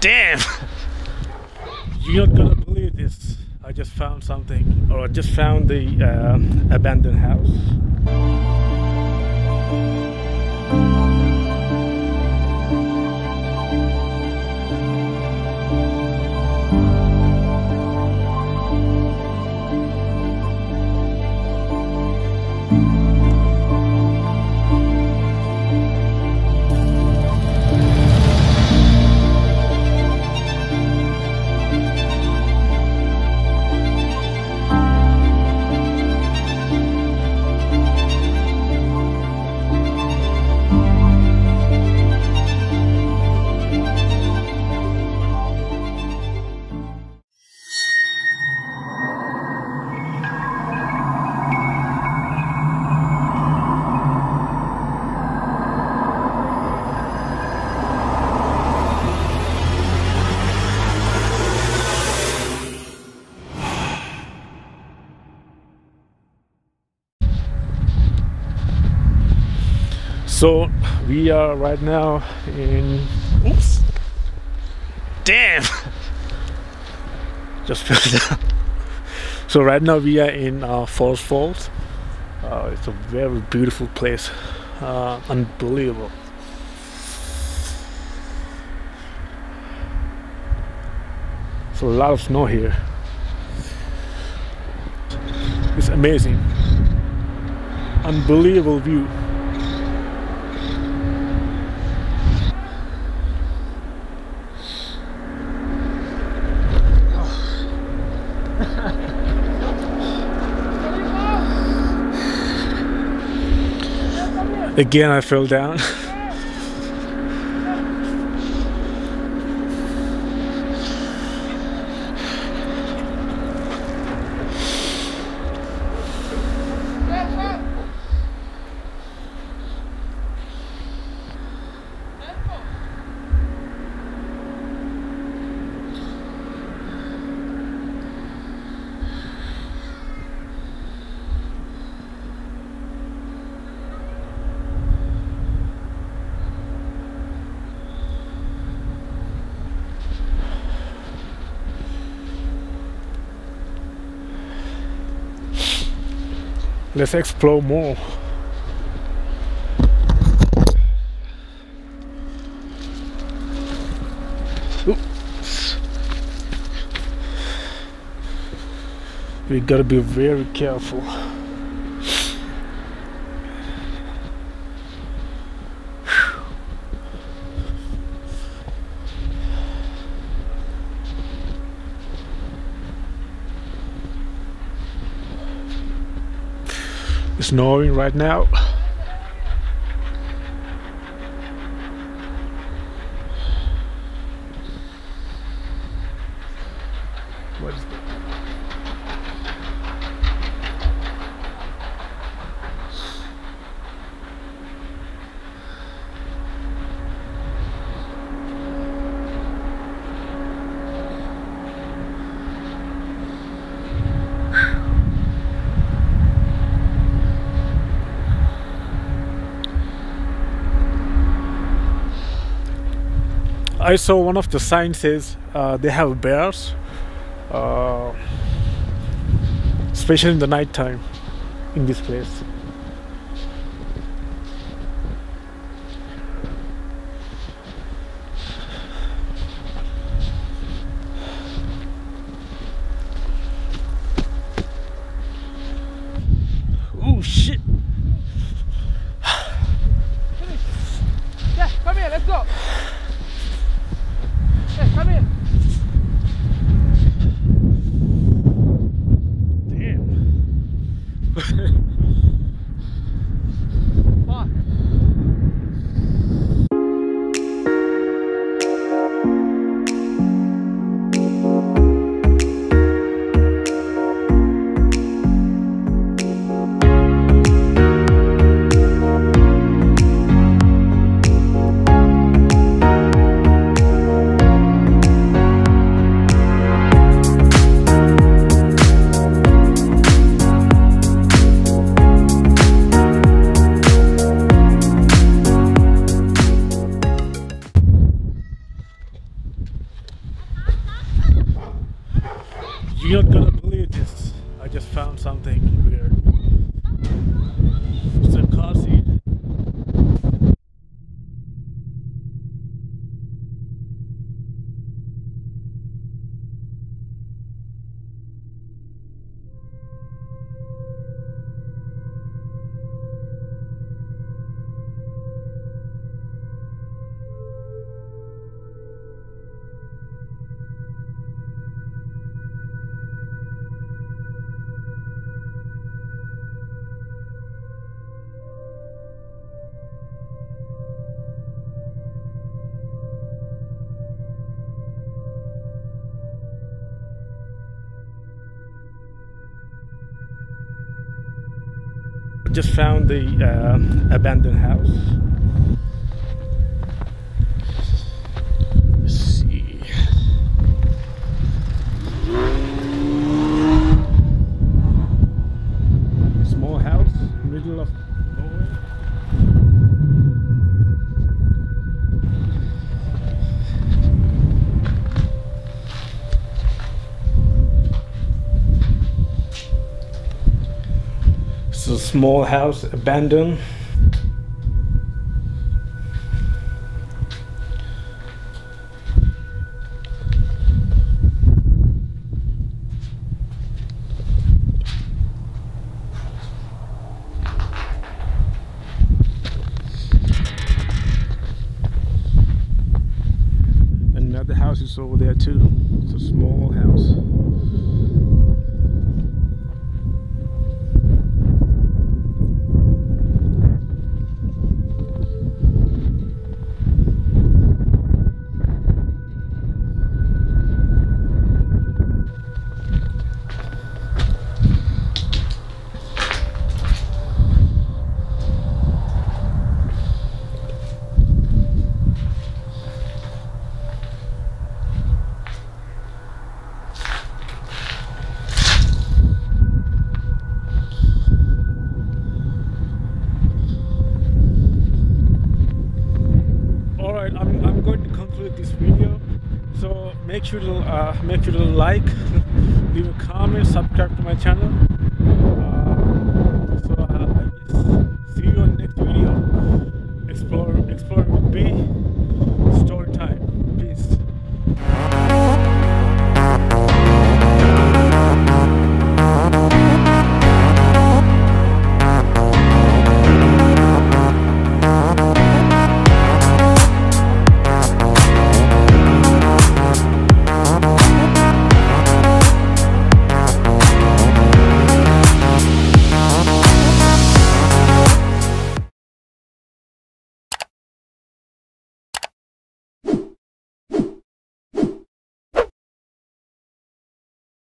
Damn! You're not gonna believe this. I just found something, or I just found the uh, abandoned house. So we are right now in. Oops! Damn! Just fell down. So right now we are in uh, Forest Falls. Uh, it's a very beautiful place. Uh, unbelievable. So a lot of snow here. It's amazing. Unbelievable view. Again, I fell down. Let's explore more. Oops. We gotta be very careful. It's snowing right now. I saw one of the signs says uh, they have bears, uh, especially in the night time in this place. Just found the uh, abandoned house. Small house, abandoned. Another house is over there too. It's a small house. Uh, make sure to like leave a comment subscribe to my channel